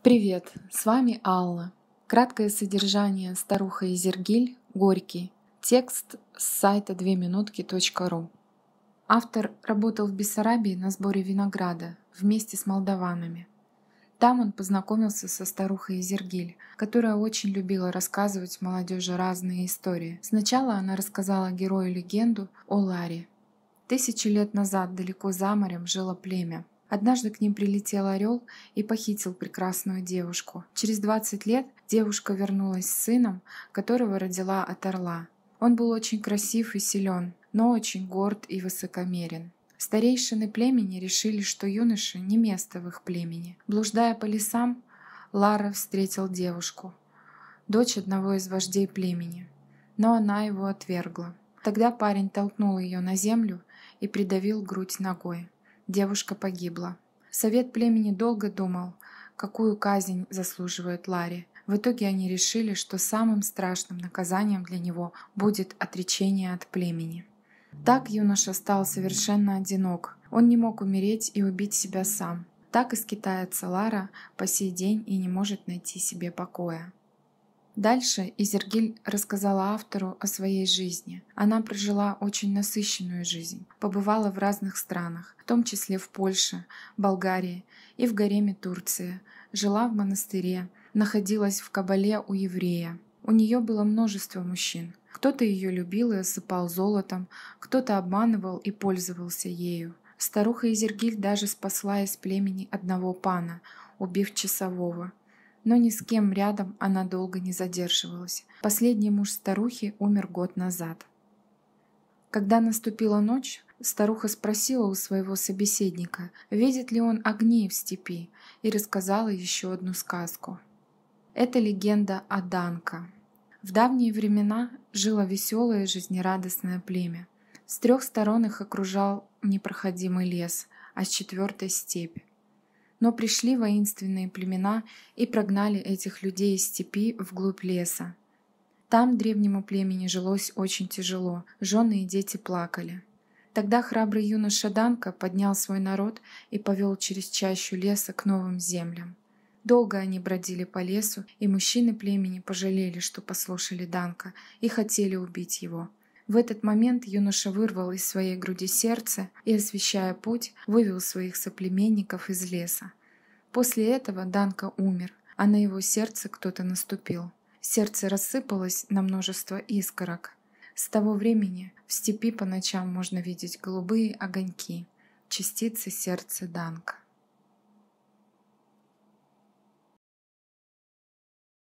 Привет, с вами Алла. Краткое содержание «Старуха Изергиль. Горький». Текст с сайта 2минутки.ру. Автор работал в Бессарабии на сборе винограда вместе с молдаванами. Там он познакомился со старухой Изергиль, которая очень любила рассказывать молодежи разные истории. Сначала она рассказала герою легенду о Ларе. Тысячи лет назад далеко за морем жило племя, Однажды к ним прилетел орел и похитил прекрасную девушку. Через 20 лет девушка вернулась с сыном, которого родила от орла. Он был очень красив и силен, но очень горд и высокомерен. Старейшины племени решили, что юноше не место в их племени. Блуждая по лесам, Лара встретил девушку, дочь одного из вождей племени, но она его отвергла. Тогда парень толкнул ее на землю и придавил грудь ногой девушка погибла. Совет племени долго думал, какую казнь заслуживает Ларри. В итоге они решили, что самым страшным наказанием для него будет отречение от племени. Так юноша стал совершенно одинок. Он не мог умереть и убить себя сам. Так и скитается Лара по сей день и не может найти себе покоя. Дальше Изергиль рассказала автору о своей жизни. Она прожила очень насыщенную жизнь, побывала в разных странах, в том числе в Польше, Болгарии и в гареме Турции, жила в монастыре, находилась в кабале у еврея. У нее было множество мужчин. Кто-то ее любил и осыпал золотом, кто-то обманывал и пользовался ею. Старуха Изергиль даже спасла из племени одного пана, убив часового но ни с кем рядом она долго не задерживалась. Последний муж старухи умер год назад. Когда наступила ночь, старуха спросила у своего собеседника, видит ли он огни в степи, и рассказала еще одну сказку. Это легенда о Данка. В давние времена жило веселое жизнерадостное племя. С трех сторон их окружал непроходимый лес, а с четвертой — степь. Но пришли воинственные племена и прогнали этих людей из степи вглубь леса. Там древнему племени жилось очень тяжело, жены и дети плакали. Тогда храбрый юноша Данка поднял свой народ и повел через чащу леса к новым землям. Долго они бродили по лесу, и мужчины племени пожалели, что послушали Данка, и хотели убить его. В этот момент юноша вырвал из своей груди сердце и, освещая путь, вывел своих соплеменников из леса. После этого Данка умер, а на его сердце кто-то наступил. Сердце рассыпалось на множество искорок. С того времени в степи по ночам можно видеть голубые огоньки, частицы сердца Данка.